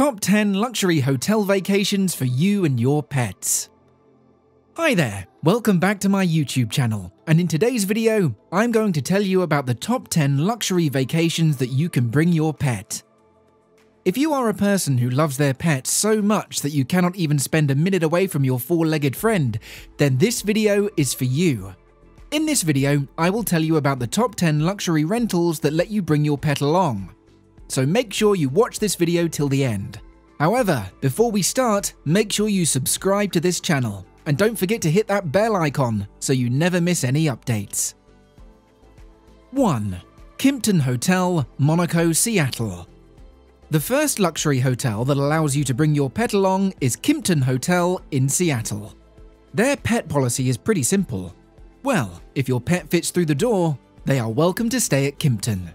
Top 10 Luxury Hotel Vacations for You and Your Pets. Hi there, welcome back to my YouTube channel, and in today's video, I'm going to tell you about the top 10 luxury vacations that you can bring your pet. If you are a person who loves their pet so much that you cannot even spend a minute away from your four-legged friend, then this video is for you. In this video, I will tell you about the top 10 luxury rentals that let you bring your pet along. So make sure you watch this video till the end. However, before we start, make sure you subscribe to this channel and don't forget to hit that bell icon so you never miss any updates. 1. Kimpton Hotel, Monaco, Seattle. The first luxury hotel that allows you to bring your pet along is Kimpton Hotel in Seattle. Their pet policy is pretty simple. Well, if your pet fits through the door, they are welcome to stay at Kimpton.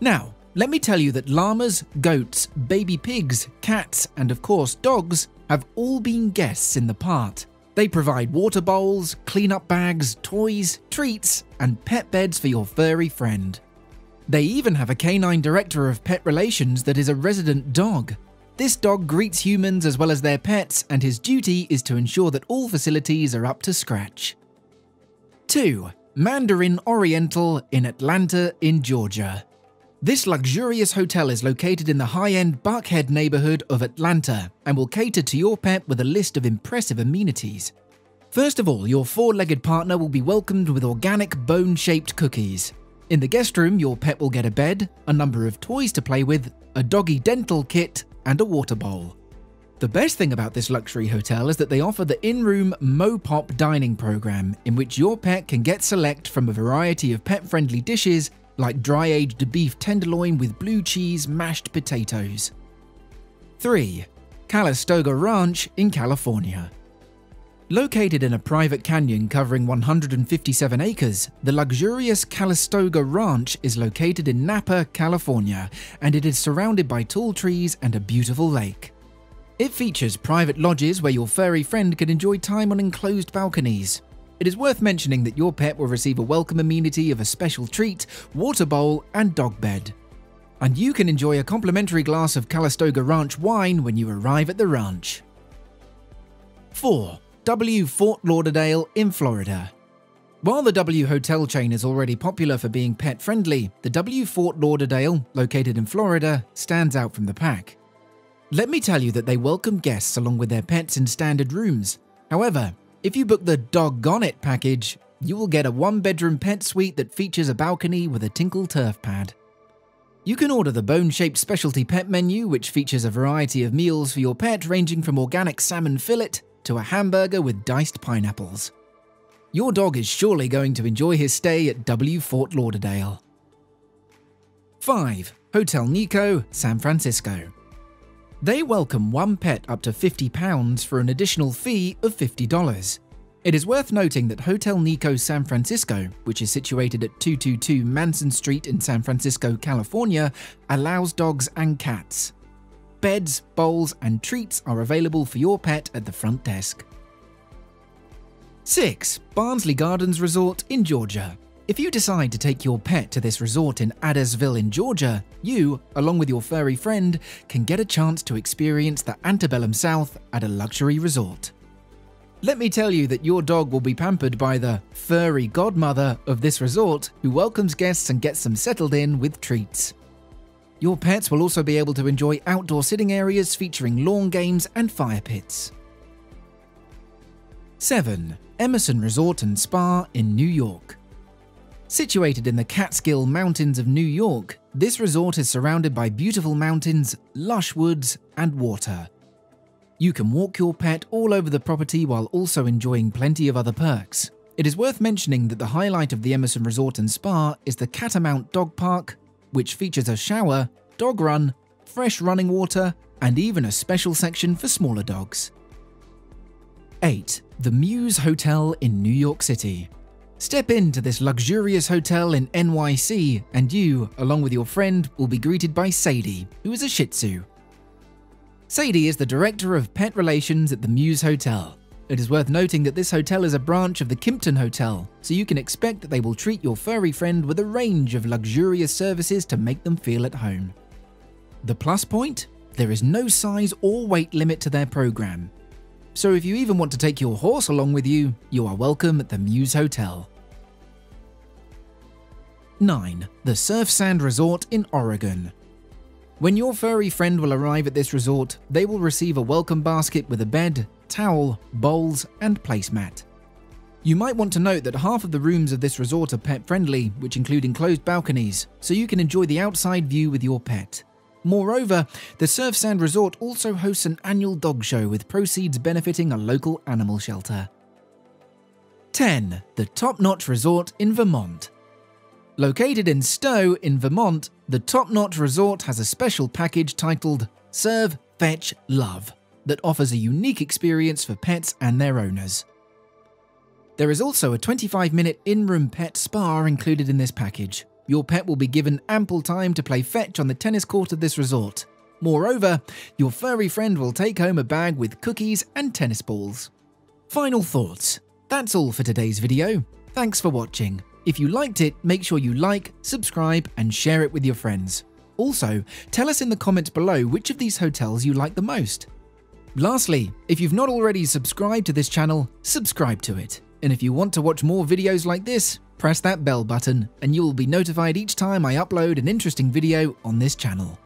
Now, let me tell you that llamas, goats, baby pigs, cats, and of course dogs have all been guests in the part. They provide water bowls, cleanup bags, toys, treats, and pet beds for your furry friend. They even have a canine director of pet relations that is a resident dog. This dog greets humans as well as their pets, and his duty is to ensure that all facilities are up to scratch. 2. Mandarin Oriental in Atlanta, in Georgia. This luxurious hotel is located in the high-end Buckhead neighborhood of Atlanta and will cater to your pet with a list of impressive amenities. First of all, your four-legged partner will be welcomed with organic bone-shaped cookies. In the guest room, your pet will get a bed, a number of toys to play with, a doggy dental kit, and a water bowl. The best thing about this luxury hotel is that they offer the in-room Mo-Pop dining program, in which your pet can get select from a variety of pet-friendly dishes like dry-aged beef tenderloin with blue cheese mashed potatoes. 3. Calistoga Ranch in California. Located in a private canyon covering 157 acres, the luxurious Calistoga Ranch is located in Napa, California, and it is surrounded by tall trees and a beautiful lake. It features private lodges where your furry friend can enjoy time on enclosed balconies. It is worth mentioning that your pet will receive a welcome amenity of a special treat, water bowl, and dog bed. And you can enjoy a complimentary glass of Calistoga Ranch wine when you arrive at the ranch. 4. W Fort Lauderdale in Florida. While the W hotel chain is already popular for being pet friendly, the W Fort Lauderdale, located in Florida, stands out from the pack. Let me tell you that they welcome guests along with their pets in standard rooms. However, if you book the Doggone It package, you will get a one bedroom pet suite that features a balcony with a tinkle turf pad. You can order the bone shaped specialty pet menu, which features a variety of meals for your pet ranging from organic salmon fillet to a hamburger with diced pineapples. Your dog is surely going to enjoy his stay at W Fort Lauderdale. 5. Hotel Nikko, San Francisco. They welcome one pet up to £50 for an additional fee of $50. It is worth noting that Hotel Nikko San Francisco, which is situated at 222 Mason Street in San Francisco, California, allows dogs and cats. Beds, bowls, and treats are available for your pet at the front desk. 6. Barnsley Gardens Resort in Georgia. If you decide to take your pet to this resort in Adairsville in Georgia, you, along with your furry friend, can get a chance to experience the antebellum South at a luxury resort. Let me tell you that your dog will be pampered by the furry godmother of this resort who welcomes guests and gets them settled in with treats. Your pets will also be able to enjoy outdoor sitting areas featuring lawn games and fire pits. 7. Emerson Resort and Spa in New York. Situated in the Catskill Mountains of New York, this resort is surrounded by beautiful mountains, lush woods, and water. You can walk your pet all over the property while also enjoying plenty of other perks. It is worth mentioning that the highlight of the Emerson Resort and Spa is the Catamount Dog Park, which features a shower, dog run, fresh running water, and even a special section for smaller dogs. 8. The Muse Hotel in New York City. Step into this luxurious hotel in NYC, and you, along with your friend, will be greeted by Sadie, who is a Shih Tzu. Sadie is the Director of Pet Relations at the Muse Hotel. It is worth noting that this hotel is a branch of the Kimpton Hotel, so you can expect that they will treat your furry friend with a range of luxurious services to make them feel at home. The plus point? there is no size or weight limit to their program. So if you even want to take your horse along with you, you are welcome at the Muse Hotel. 9. The Surf Sand Resort in Oregon. When your furry friend will arrive at this resort, they will receive a welcome basket with a bed, towel, bowls, and placemat. You might want to note that half of the rooms of this resort are pet friendly, which include enclosed balconies, so you can enjoy the outside view with your pet. Moreover, the Surf Sand Resort also hosts an annual dog show with proceeds benefiting a local animal shelter. 10. The Top Notch Resort in Vermont. Located in Stowe in Vermont, the Top Notch Resort has a special package titled Serve, Fetch, Love that offers a unique experience for pets and their owners. There is also a 25 minute in room pet spa included in this package. Your pet will be given ample time to play fetch on the tennis court of this resort. Moreover, your furry friend will take home a bag with cookies and tennis balls. Final thoughts. That's all for today's video. Thanks for watching. If you liked it, make sure you like, subscribe, and share it with your friends. Also, tell us in the comments below which of these hotels you like the most. Lastly, if you've not already subscribed to this channel, subscribe to it. And if you want to watch more videos like this, press that bell button and you will be notified each time I upload an interesting video on this channel.